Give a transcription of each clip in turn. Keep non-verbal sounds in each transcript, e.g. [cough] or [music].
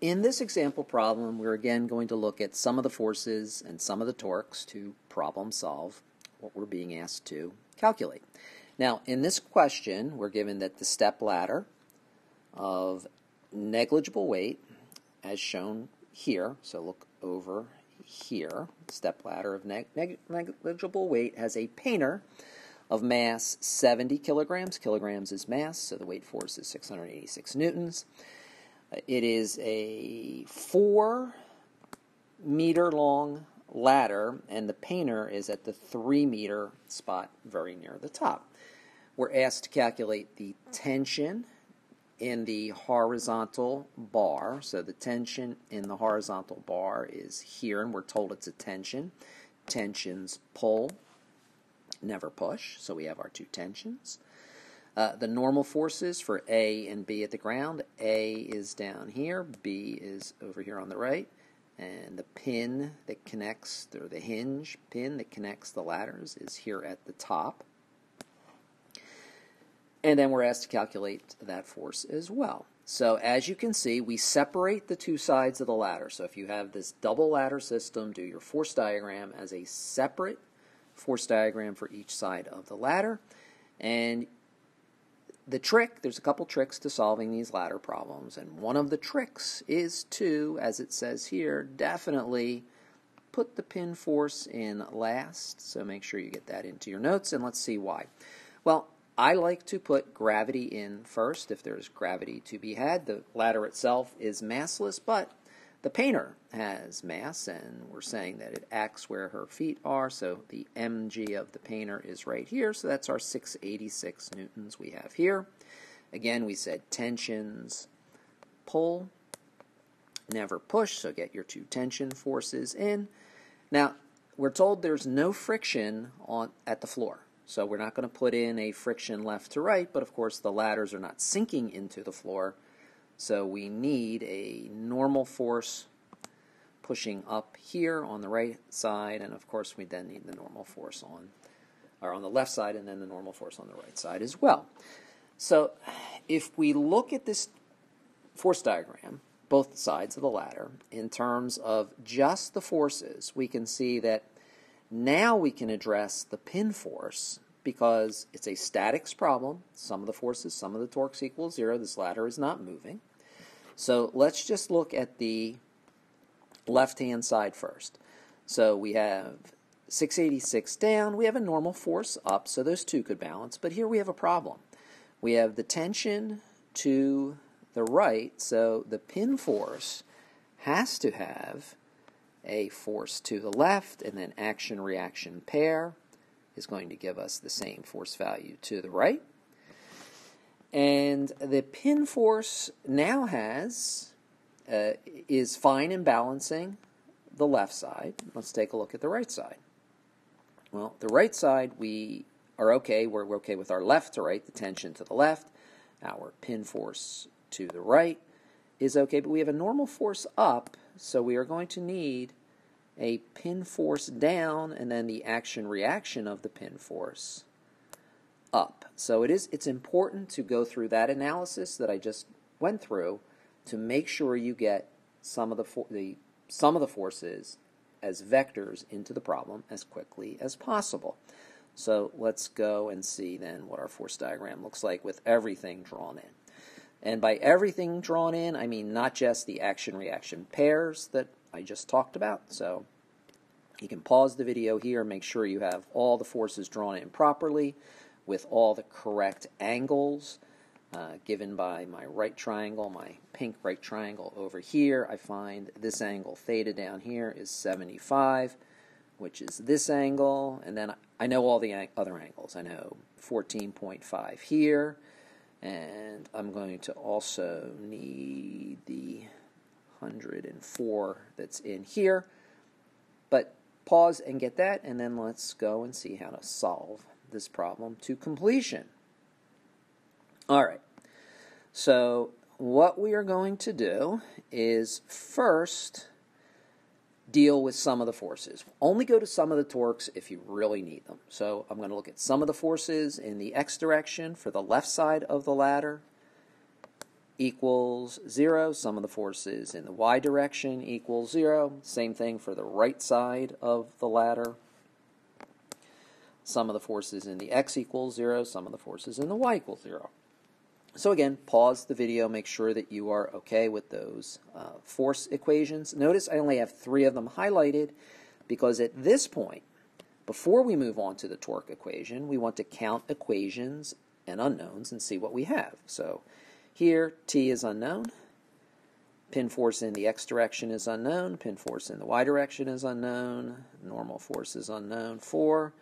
In this example problem, we're again going to look at some of the forces and some of the torques to problem solve what we're being asked to calculate. Now, in this question, we're given that the step ladder of negligible weight, as shown here, so look over here, step ladder of neg neg negligible weight has a painter of mass 70 kilograms. Kilograms is mass, so the weight force is 686 newtons. It is a four meter long ladder, and the painter is at the three meter spot very near the top. We're asked to calculate the tension in the horizontal bar. So the tension in the horizontal bar is here, and we're told it's a tension. Tensions pull, never push. So we have our two tensions. Uh, the normal forces for A and B at the ground. A is down here, B is over here on the right, and the pin that connects, or the hinge pin that connects the ladders is here at the top. And then we're asked to calculate that force as well. So as you can see, we separate the two sides of the ladder. So if you have this double ladder system, do your force diagram as a separate force diagram for each side of the ladder. And the trick, there's a couple tricks to solving these ladder problems, and one of the tricks is to, as it says here, definitely put the pin force in last. So make sure you get that into your notes, and let's see why. Well, I like to put gravity in first if there's gravity to be had. The ladder itself is massless, but the painter has mass, and we're saying that it acts where her feet are, so the mg of the painter is right here, so that's our 686 newtons we have here. Again, we said tensions pull, never push, so get your two tension forces in. Now, we're told there's no friction on at the floor. So we're not going to put in a friction left to right, but of course the ladders are not sinking into the floor. So we need a normal force pushing up here on the right side, and of course we then need the normal force on, or on the left side, and then the normal force on the right side as well. So if we look at this force diagram, both sides of the ladder, in terms of just the forces, we can see that now we can address the pin force because it's a statics problem. Sum of the forces, sum of the torques equal zero. This ladder is not moving. So let's just look at the left-hand side first. So we have 686 down. We have a normal force up, so those two could balance. But here we have a problem. We have the tension to the right, so the pin force has to have a force to the left, and then action-reaction pair is going to give us the same force value to the right. And the pin force now has, uh, is fine in balancing the left side. Let's take a look at the right side. Well, the right side, we are okay. We're, we're okay with our left to right, the tension to the left. Our pin force to the right is okay, but we have a normal force up, so we are going to need a pin force down and then the action reaction of the pin force up. So it is it's important to go through that analysis that I just went through to make sure you get some of the for, the some of the forces as vectors into the problem as quickly as possible. So let's go and see then what our force diagram looks like with everything drawn in. And by everything drawn in, I mean not just the action-reaction pairs that I just talked about. So you can pause the video here, make sure you have all the forces drawn in properly with all the correct angles uh, given by my right triangle, my pink right triangle over here. I find this angle theta down here is 75, which is this angle, and then I know all the other angles. I know 14.5 here, and I'm going to also need the 104 that's in here. But pause and get that, and then let's go and see how to solve this problem to completion. All right, so what we are going to do is first deal with some of the forces. Only go to some of the torques if you really need them. So I'm going to look at sum of the forces in the x direction for the left side of the ladder. equals 0. Sum of the forces in the y direction equals 0. Same thing for the right side of the ladder. Sum of the forces in the x equals 0. Sum of the forces in the y equals 0. So again, pause the video, make sure that you are okay with those uh, force equations. Notice I only have three of them highlighted because at this point, before we move on to the torque equation, we want to count equations and unknowns and see what we have. So here, T is unknown. Pin force in the x direction is unknown. Pin force in the y direction is unknown. Normal force is unknown. 4.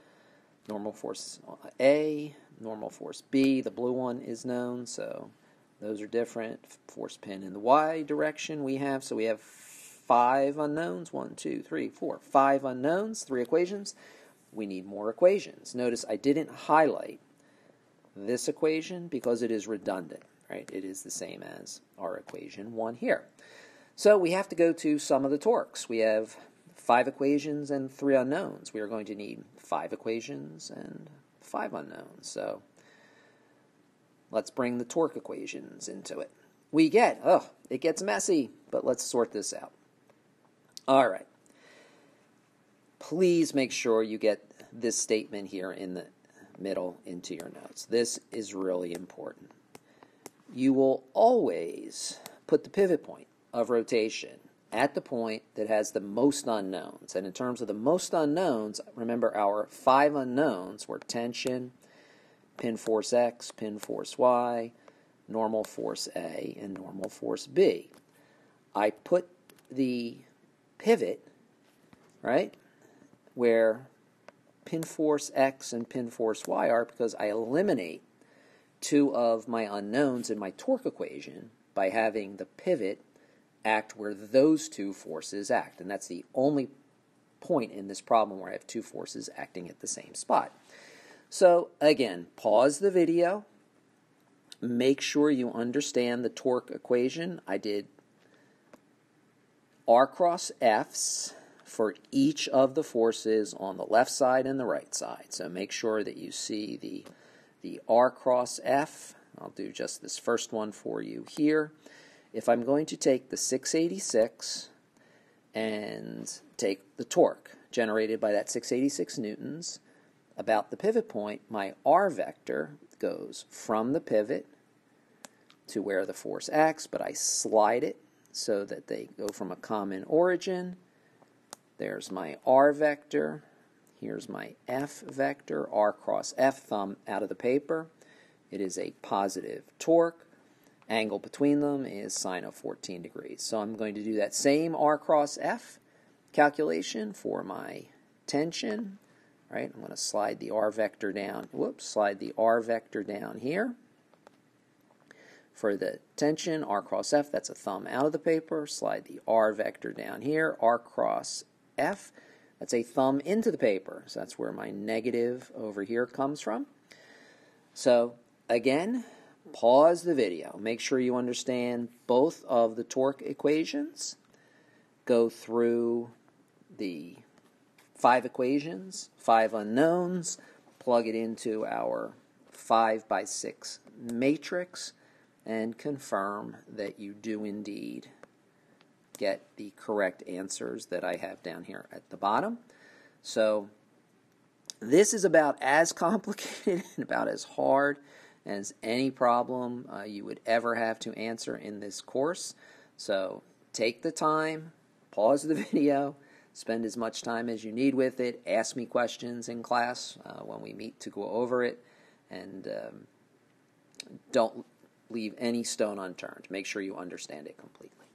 Normal force A. Normal force B. The blue one is known, so those are different. Force pin in the y direction we have, so we have five unknowns. One, two, three, four, five unknowns, three equations. We need more equations. Notice I didn't highlight this equation because it is redundant right? It is the same as our equation 1 here. So we have to go to some of the torques. We have five equations and three unknowns. We are going to need five equations and five unknowns. So let's bring the torque equations into it. We get, oh, it gets messy, but let's sort this out. All right. Please make sure you get this statement here in the middle into your notes. This is really important you will always put the pivot point of rotation at the point that has the most unknowns. And in terms of the most unknowns, remember our five unknowns were tension, pin force X, pin force Y, normal force A, and normal force B. I put the pivot, right, where pin force X and pin force Y are because I eliminate two of my unknowns in my torque equation by having the pivot act where those two forces act. And that's the only point in this problem where I have two forces acting at the same spot. So again, pause the video. Make sure you understand the torque equation. I did R cross F's for each of the forces on the left side and the right side. So make sure that you see the the R cross F. I'll do just this first one for you here. If I'm going to take the 686 and take the torque generated by that 686 newtons about the pivot point, my R vector goes from the pivot to where the force acts, but I slide it so that they go from a common origin. There's my R vector. Here's my F vector, R cross F, thumb out of the paper. It is a positive torque. Angle between them is sine of 14 degrees. So I'm going to do that same R cross F calculation for my tension. Right, I'm going to slide the R vector down. Whoops, slide the R vector down here. For the tension, R cross F, that's a thumb out of the paper. Slide the R vector down here, R cross F. That's a thumb into the paper. So that's where my negative over here comes from. So again, pause the video. Make sure you understand both of the torque equations. Go through the five equations, five unknowns, plug it into our 5 by 6 matrix, and confirm that you do indeed get the correct answers that I have down here at the bottom. So this is about as [laughs] complicated and about as hard as any problem uh, you would ever have to answer in this course. So take the time, pause the [laughs] video, spend as much time as you need with it, ask me questions in class uh, when we meet to go over it, and um, don't leave any stone unturned. Make sure you understand it completely.